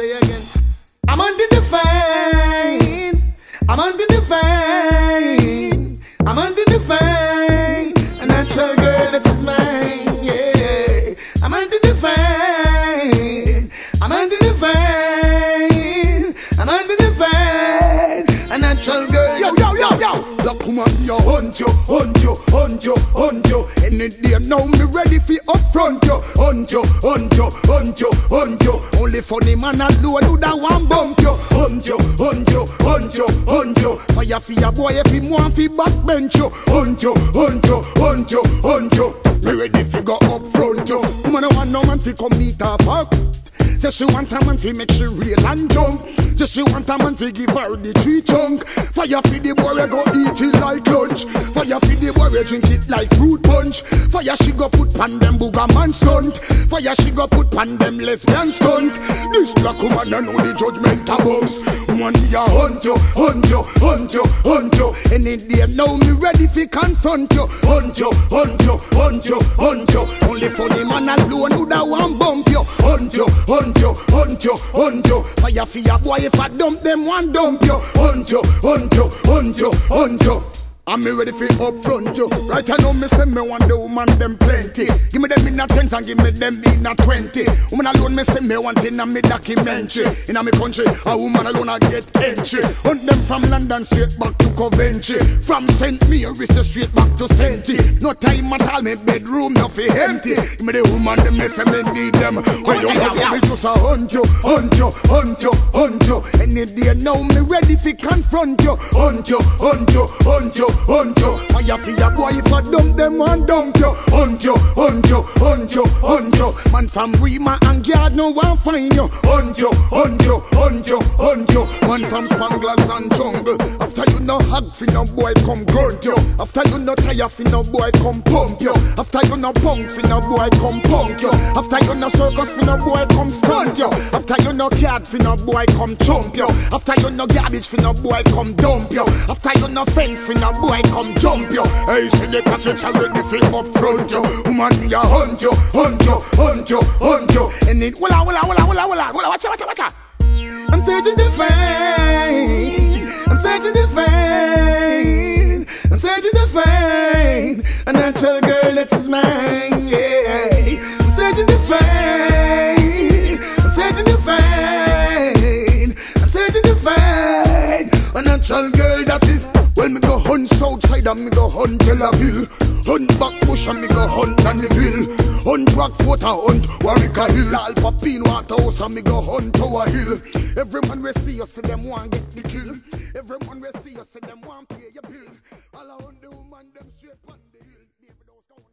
say again. I'm on the divine. I'm on the divine. I'm on the divine. A natural girl that is mine. Yeah. I'm on the divine. I'm on the divine. I'm on the divine. A natural girl. Yo, yo, yo, yo. Look, come on, yo, hunt you, hunt you, hunt you, hunt you. Any day now, me ready for up front. Hunt you, hunt you, hunt you, hunt you. Only funny man alone who that one bump you. Hunt you, hunt you, hunt you, hunt you. Fire for your boy if him want fi backbench you. Hunt you, hunt you, hunt you, hunt you. Say she want a man fi make she real and jump. Say she want a man fi give her the tree chunk. Fire fi the boy go eat it like lunch. Fire fi the boy drink it like fruit punch. Fire she go put pan them booger man stunt. Fire she go put pan them lesbian stunt. This black woman I know the judgment a boss. Me a hunt you, hunt you, hunt you, hunt you. Any day now me ready fi confront you. Hunt you, hunt you, hunt you, hunt you. Only funny man alone who da want bump you. Hunt you, hunt you, hunt you, hunt you. Fire fi a boy if I dump them one dump you. Hunt you, hunt you, hunt you, hunt you. I'm me ready for up front you. Right I know me say me want the woman them plenty. Give me them in a tens and give me them in a twenty. Woman alone me say me want in a me documentary. In a me country, a woman alone I get entry. Hunt them from London straight back to Coventry. From St. Mary's straight back to Senti. No time at all, me bedroom no fi empty. Give me the woman them me say me need them. When you have me just a hunt you, hunt you, hunt you, hunt you. Any day now me ready fi confront you. Hunt you, hunt you, hunt you, hunt you. Fire fi a boy if I dump them one dump you. Hunt you, hunt you, hunt you, hunt you. Man from Rema and Yard no one find you. Hunt you, hunt you, hunt you, hunt you. Man from Spanglers and Jungle. After you no hug fi no boy come grunt you. After you no tire fi no boy come pump you. After you no punk fi no boy come punk you. After you no circus fi no boy come stunt you. After you no cat fi no boy come chump you. After you no garbage fi no boy come dump you. After you no fence fi no boy come jump you. Hey, see the passage already fi up front you. Woman me a hunt you, hunt you, hunt you, hunt you. And it walla walla walla walla walla walla. Watcha watcha watcha. I'm searching to find. I'm searching to find. I'm searching to find a natural girl that is mine. Yeah. I'm searching to find. I'm searching to find. I'm searching to find a natural girl side and me go hunt Tel Aviv. Hunt back bush and me go hunt Dannyville. Hunt rock foot and hunt Warwick Hill. All Waterhouse and me go hunt to a Hill. Every man we see you see them want get the kill. Every man we see you see them want pay your bill. All I hunt the woman them straight on the hill.